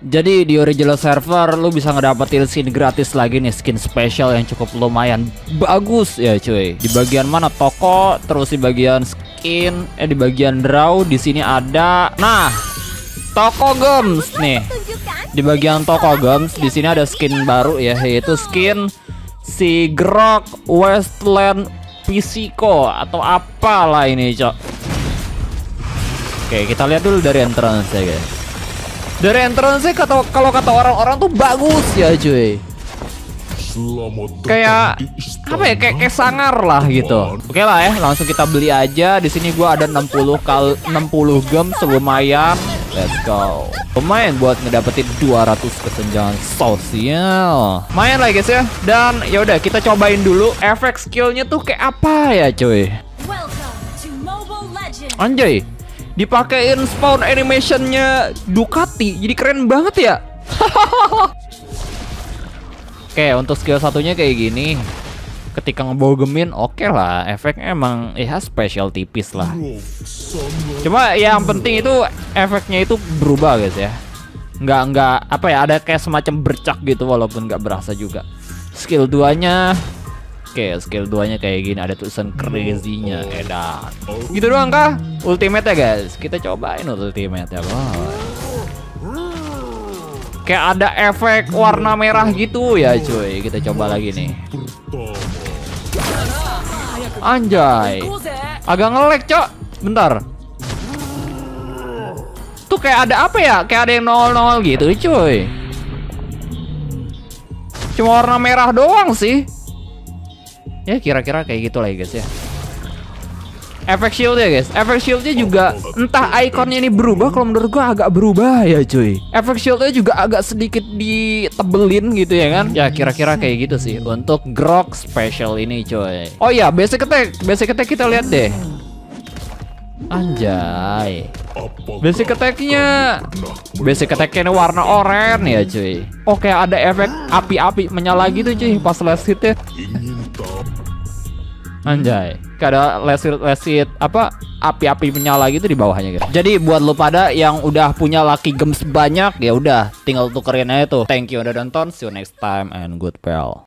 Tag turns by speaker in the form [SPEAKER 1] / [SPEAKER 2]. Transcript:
[SPEAKER 1] Jadi di original server lu bisa ngedapetin skin gratis lagi nih skin spesial yang cukup lumayan bagus ya cuy. Di bagian mana toko, terus di bagian skin, eh di bagian draw di sini ada. Nah, toko gems nih. Di bagian toko gems di sini ada skin baru ya yaitu skin si Grok Westland Physico atau apalah ini cok. Oke kita lihat dulu dari entrance ya guys. Dari entrance kata kalau kata orang-orang tuh bagus ya cuy. Kayak apa ya kayak, kayak sangar lah gitu. Oke lah ya, langsung kita beli aja. Di sini gua ada 60 kal 60 gems lumayan. Let's go. Lumayan buat ngedapetin 200 kesenjangan sosial. Lumayan lah guys ya. Dan ya udah kita cobain dulu efek skillnya tuh kayak apa ya cuy. Anjay, dipakein spawn animationnya Ducati jadi keren banget ya. Oke untuk skill satunya kayak gini. Ketika ngebogemin oke okay lah. Efeknya emang ya spesial tipis lah. Cuma yang penting itu efeknya itu berubah guys ya. Nggak nggak apa ya ada kayak semacam bercak gitu walaupun nggak berasa juga. Skill 2 nya Oke, skill 2-nya kayak gini ada tulisan crazy-nya edan. Gitu doang kah? Ultimate ya, guys. Kita cobain ultimate ya, boy. Kayak ada efek warna merah gitu ya, cuy. Kita coba lagi nih. Anjay. Agak ngelek, Cok. Bentar. Tuh kayak ada apa ya? Kayak ada yang nol-nol gitu, cuy. Cuma warna merah doang sih. Ya kira-kira kayak gitu lah ya guys ya. Efek shield ya guys. Efek shieldnya juga Entah ikonnya ini berubah Kalau menurut gua agak berubah ya cuy. Efek shieldnya juga agak sedikit ditebelin gitu ya kan? Ya kira-kira kayak gitu sih. Untuk grok special ini cuy. Oh iya basic attack. Basic attack kita lihat deh. Anjay. Basic attacknya Basic attacknya warna oranye ya cuy. Oke ada efek api-api menyala gitu cuy Pas last hit ya Anjay, kayak ada lesit lesit apa api-api menyala gitu di bawahnya gitu. Jadi buat lo pada yang udah punya lucky gems banyak ya udah tinggal tukerin aja tuh. Thank you udah nonton. See you next time and good pal.